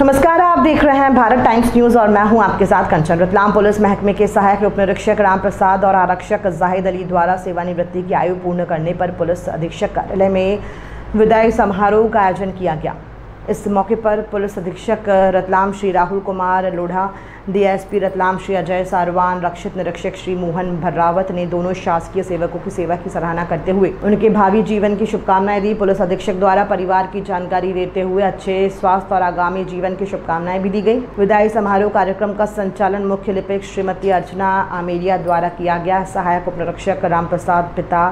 नमस्कार, आप देख रहे हैं भारत टाइम्स न्यूज़ और मैं हूँ आपके साथ कंचन रतलाम। पुलिस महकमे के सहायक उप निरीक्षक राम प्रसाद और आरक्षक जाहिद अली द्वारा सेवानिवृत्ति की आयु पूर्ण करने पर पुलिस अधीक्षक कार्यालय में विदाई समारोह का आयोजन किया गया। इस मौके पर पुलिस अधीक्षक रतलाम श्री राहुल कुमार लोढ़ा डीएसपी रतलाम श्री अजय सारवान, रक्षित निरीक्षक श्री मोहन भर्रावत ने दोनों शासकीय सेवकों की सेवा की सराहना करते हुए उनके भावी जीवन की शुभकामनाएँ दी। पुलिस अधीक्षक द्वारा परिवार की जानकारी देते हुए अच्छे स्वास्थ्य और आगामी जीवन की शुभकामनाएँ भी दी गई। विदाई समारोह कार्यक्रम का संचालन मुख्य लिपिक श्रीमती अर्चना आमेरिया द्वारा किया गया। सहायक उप निरीक्षक राम प्रसाद पिता,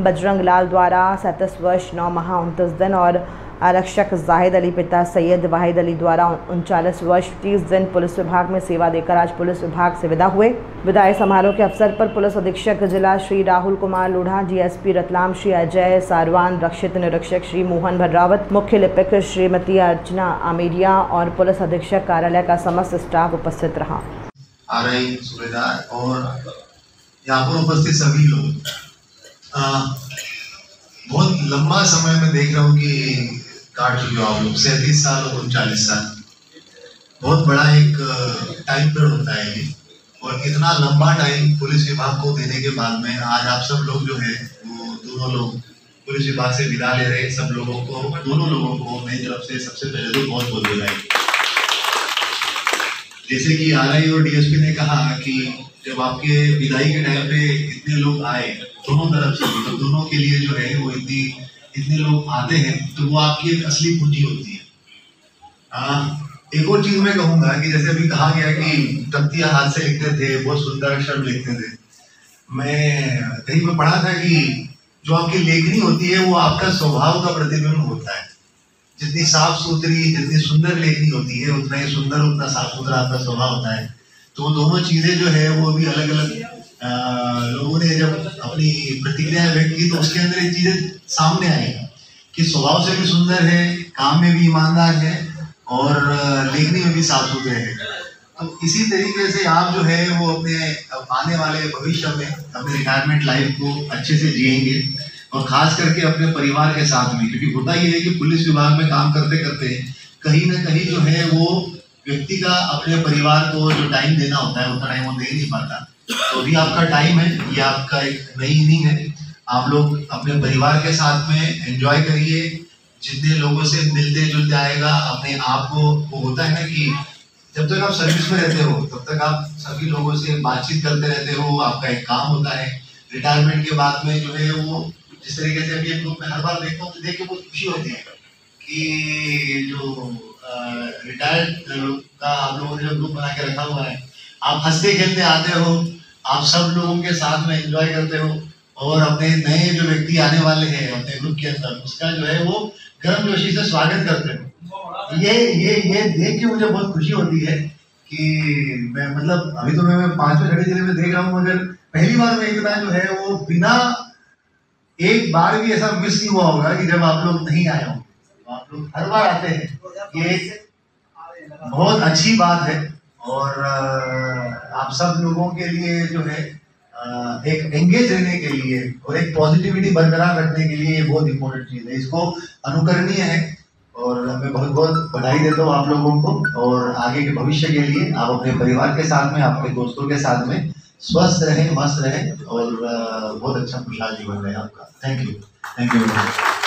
बजरंग लाल द्वारा सैंतीस वर्ष, नौ माह, उनतीस दिन और आरक्षक जाहिद अली पिता सैयद वाहिद अली द्वारा उनचालीस वर्ष तीस दिन पुलिस विभाग में सेवा देकर आज पुलिस विभाग से विदा हुए। विदाई समारोह के अवसर पर पुलिस अधीक्षक जिला श्री राहुल कुमार लोढ़ा, जीएसपी रतलाम श्री अजय सारवान, रक्षित निरीक्षक श्री मोहन भद्रावत मुख्य लिपिक श्रीमती अर्चना आमेरिया और पुलिस अधीक्षक कार्यालय का समस्त स्टाफ उपस्थित रहा। और उपस्थित सभी लोग। बहुत लंबा समय में देख रहा हूँ कि काट चुके हो आप लोग सैंतीस साल और उनचालीस साल। बहुत बड़ा एक टाइम पीरियड होता है और इतना लंबा टाइम पुलिस विभाग को देने के बाद में आज आप सब लोग जो है, वो दोनों लोग पुलिस विभाग से विदा ले रहे सब लोगों को, दोनों लोगों को मेरी तरफ़ से सबसे पहले तो बहुत बहुत बधाई। जैसे कि आर आई और डीएसपी ने कहा कि जब आपके विदाई के टाइम पे इतने लोग आए दोनों तरफ़ से तो दोनों के लिए जो है वो इतनी इतने लोग आते हैं तो वो आपकी एक असली पूंजी होती है। आ, एक और चीज़ मैं कहूँगा कि जैसे अभी कहा गया कि तख्तिया हाथ से लिखते थे बहुत सुंदर अक्षर लिखते थे। मैं कहीं पर पढ़ा था कि जो आपकी लेखनी होती है वो आपका स्वभाव का प्रतिबिंब होता है। जितनी साफ़ सुथरी, जितनी सुंदर लेखनी होती है, उतना ही सुंदर, उतना साफ़ सुथरा आपका स्वभाव होता है। तो दोनों चीज़ें जो है, वो भी अलग अलग लोगों ने जब अपनी प्रतिक्रिया व्यक्त की तो उसके अंदर एक चीज़ें सामने आई कि स्वभाव से भी सुंदर है, काम में भी ईमानदार है, और लेखनी में भी साफ़ सुथरे है। तो इसी तरीके से आप जो है, वो अपने आने वाले भविष्य में अपने रिटायरमेंट लाइफ को अच्छे से जिएँगे। और खास करके अपने परिवार के साथ में, क्योंकि होता ही है कि पुलिस विभाग में काम करते करते कहीं ना कहीं जो है वो व्यक्ति का अपने परिवार को जो टाइम देना होता है, उतना टाइम वो दे नहीं पाता। तो अभी आपका टाइम है, ये आपका एक नई इनिंग है। आप लोग अपने परिवार के साथ में एंजॉय करिए। जितने लोगों से मिलते जुलते आएगा, अपने आप को, वो होता है ना कि जब तक आप सर्विस में रहते हो, तब तक आप सभी लोगों से बातचीत करते रहते हो। आपका एक काम होता है रिटायरमेंट के बाद में जो है वो जिस तरीके से अभी ग्रुप में हर बार देखता हूँ तो देख के बहुत खुशी होती है कि जो रिटायर्ड का आप लोगों ने जो ग्रुप बना के रखा हुआ है आप हँसते खेलते आते हो आप सब लोगों के साथ में एंजॉय करते हो और अपने नए जो व्यक्ति आने वाले हैं अपने ग्रुप के अंदर उसका जो है वो गर्म जोशी से स्वागत करते हो। ये ये ये देख के मुझे बहुत खुशी होती है कि मैं मतलब अभी तो मैं, मैं पाँचवें छठे ज़िले में देख रहा हूँ मगर पहली बार में इतना जो है वो बिना एक बार भी ऐसा मिस नहीं हुआ होगा कि जब आप लोग नहीं आए हो तो आप लोग हर बार आते हैं। ये बहुत अच्छी बात है। और आप सब लोगों के लिए जो है एक एंगेज रहने के लिए और एक पॉजिटिविटी बरकरार रखने के लिए ये बहुत इंपॉर्टेंट चीज़ है। इसको अनुकरणीय है। और मैं बहुत बहुत बधाई देता हूँ आप लोगों को। और आगे के भविष्य के लिए आप अपने परिवार के साथ में, आपके दोस्तों के साथ में स्वस्थ रहें, मस्त रहें और बहुत अच्छा खुशहाल जीवन रहे आपका। Thank you thank you